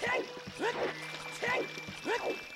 Tick! Tick! Tick!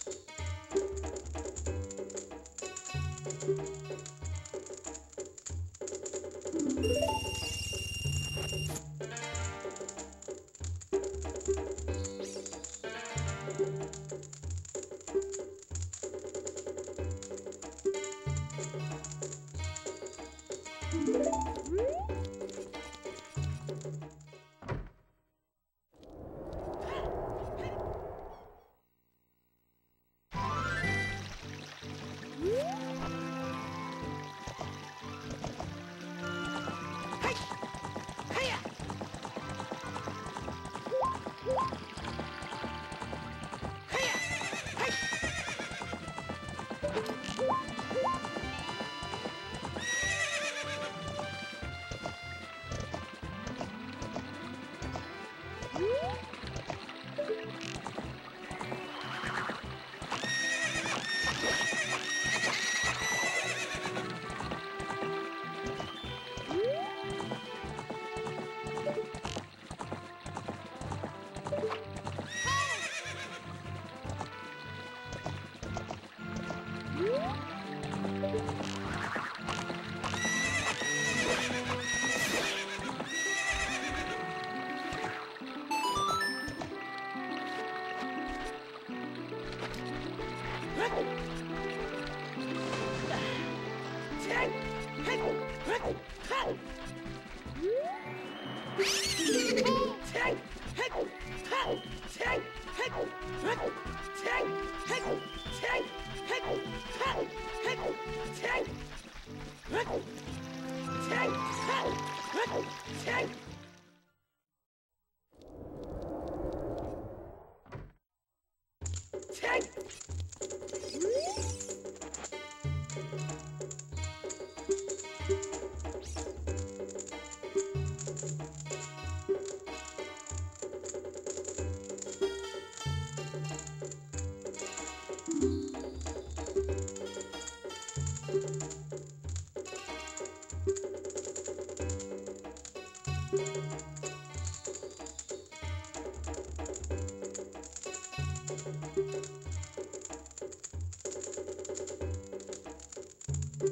Tank! Ha!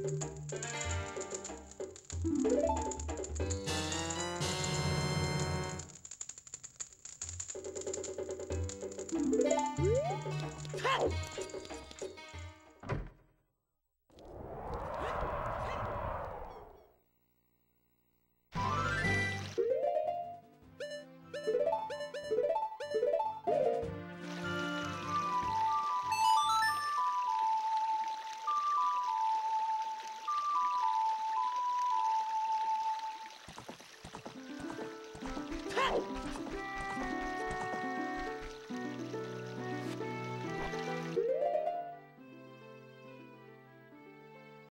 Bye.